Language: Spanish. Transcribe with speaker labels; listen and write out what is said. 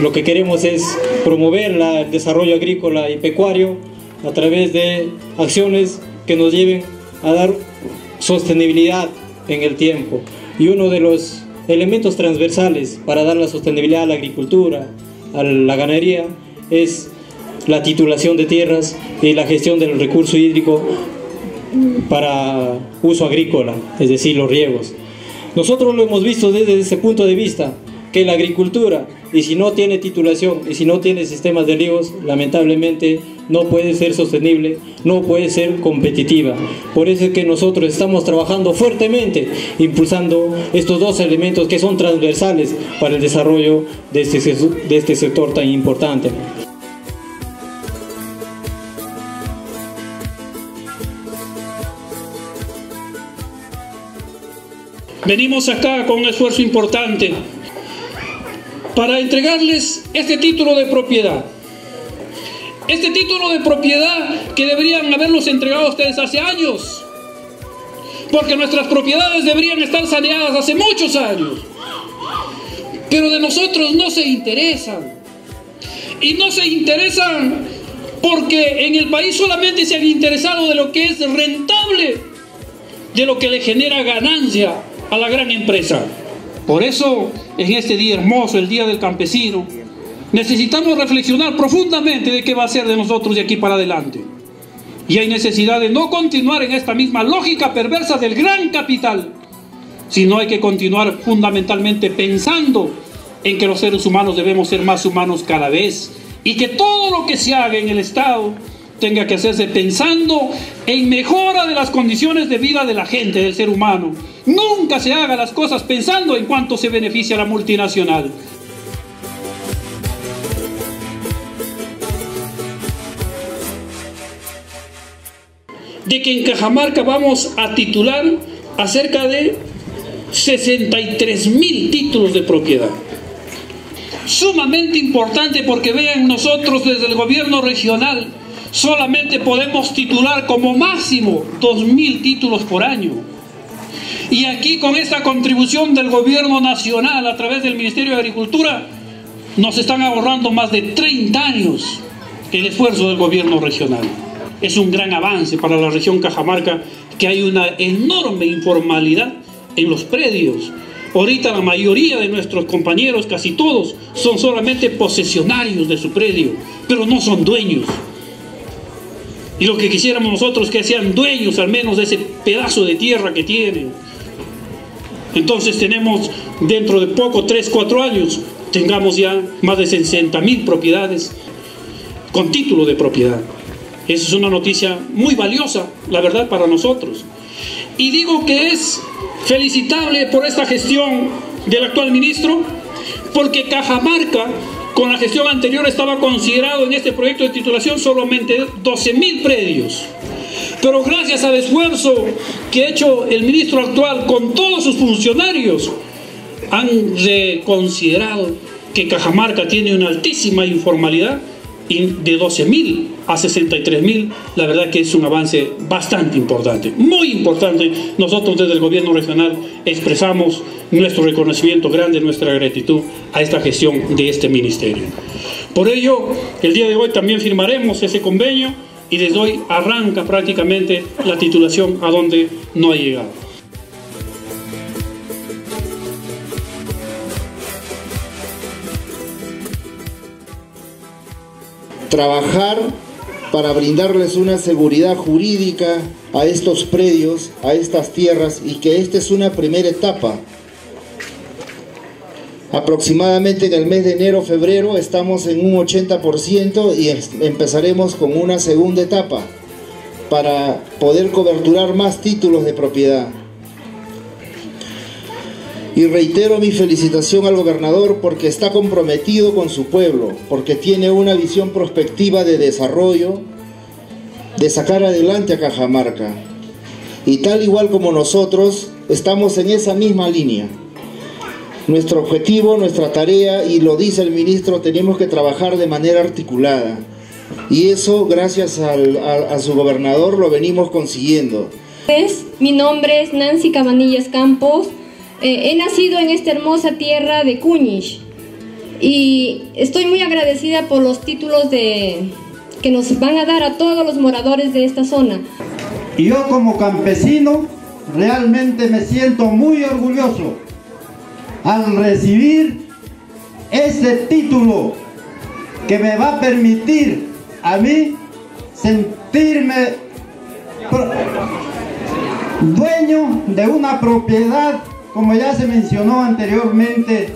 Speaker 1: lo que queremos es promover el desarrollo agrícola y pecuario a través de acciones que nos lleven a dar sostenibilidad en el tiempo. Y uno de los elementos transversales para dar la sostenibilidad a la agricultura, a la ganadería, es la titulación de tierras y la gestión del recurso hídrico para uso agrícola, es decir, los riegos. Nosotros lo hemos visto desde ese punto de vista, que la agricultura, y si no tiene titulación, y si no tiene sistemas de riegos, lamentablemente no puede ser sostenible, no puede ser competitiva. Por eso es que nosotros estamos trabajando fuertemente, impulsando estos dos elementos que son transversales para el desarrollo de este, de este sector tan importante.
Speaker 2: Venimos acá con un esfuerzo importante para entregarles este título de propiedad. Este título de propiedad que deberían haberlos entregado a ustedes hace años. Porque nuestras propiedades deberían estar saneadas hace muchos años. Pero de nosotros no se interesan. Y no se interesan porque en el país solamente se han interesado de lo que es rentable, de lo que le genera ganancia a la gran empresa. Por eso, en este día hermoso, el Día del Campesino, necesitamos reflexionar profundamente de qué va a ser de nosotros de aquí para adelante. Y hay necesidad de no continuar en esta misma lógica perversa del gran capital, sino hay que continuar fundamentalmente pensando en que los seres humanos debemos ser más humanos cada vez y que todo lo que se haga en el Estado tenga que hacerse pensando en mejora de las condiciones de vida de la gente, del ser humano. Nunca se haga las cosas pensando en cuánto se beneficia la multinacional. De que en Cajamarca vamos a titular acerca de 63 mil títulos de propiedad. Sumamente importante porque vean nosotros desde el gobierno regional solamente podemos titular como máximo 2.000 títulos por año. Y aquí con esta contribución del gobierno nacional a través del Ministerio de Agricultura, nos están ahorrando más de 30 años el esfuerzo del gobierno regional. Es un gran avance para la región Cajamarca que hay una enorme informalidad en los predios. Ahorita la mayoría de nuestros compañeros, casi todos, son solamente posesionarios de su predio, pero no son dueños. Y lo que quisiéramos nosotros que sean dueños al menos de ese pedazo de tierra que tienen. Entonces tenemos dentro de poco, 3, 4 años, tengamos ya más de 60 mil propiedades con título de propiedad. Esa es una noticia muy valiosa, la verdad, para nosotros. Y digo que es felicitable por esta gestión del actual ministro, porque Cajamarca con la gestión anterior estaba considerado en este proyecto de titulación solamente 12 mil predios. Pero gracias al esfuerzo que ha hecho el ministro actual con todos sus funcionarios, han reconsiderado que Cajamarca tiene una altísima informalidad de 12 mil a 63 mil, la verdad que es un avance bastante importante, muy importante. Nosotros desde el gobierno regional expresamos nuestro reconocimiento grande, nuestra gratitud a esta gestión de este ministerio. Por ello, el día de hoy también firmaremos ese convenio y desde hoy arranca prácticamente la titulación a donde no ha llegado.
Speaker 3: Trabajar para brindarles una seguridad jurídica a estos predios, a estas tierras y que esta es una primera etapa. Aproximadamente en el mes de enero, febrero estamos en un 80% y empezaremos con una segunda etapa para poder coberturar más títulos de propiedad. Y reitero mi felicitación al gobernador porque está comprometido con su pueblo, porque tiene una visión prospectiva de desarrollo, de sacar adelante a Cajamarca. Y tal igual como nosotros, estamos en esa misma línea. Nuestro objetivo, nuestra tarea, y lo dice el ministro, tenemos que trabajar de manera articulada. Y eso, gracias a, su gobernador, lo venimos consiguiendo.
Speaker 4: Mi nombre es Nancy Cabanillas Campos, eh, he nacido en esta hermosa tierra de Cuñish. y estoy muy agradecida por los títulos que nos van a dar a todos los moradores de esta zona.
Speaker 5: Yo como campesino realmente me siento muy orgulloso al recibir este título que me va a permitir a mí sentirme dueño de una propiedad, como ya se mencionó anteriormente,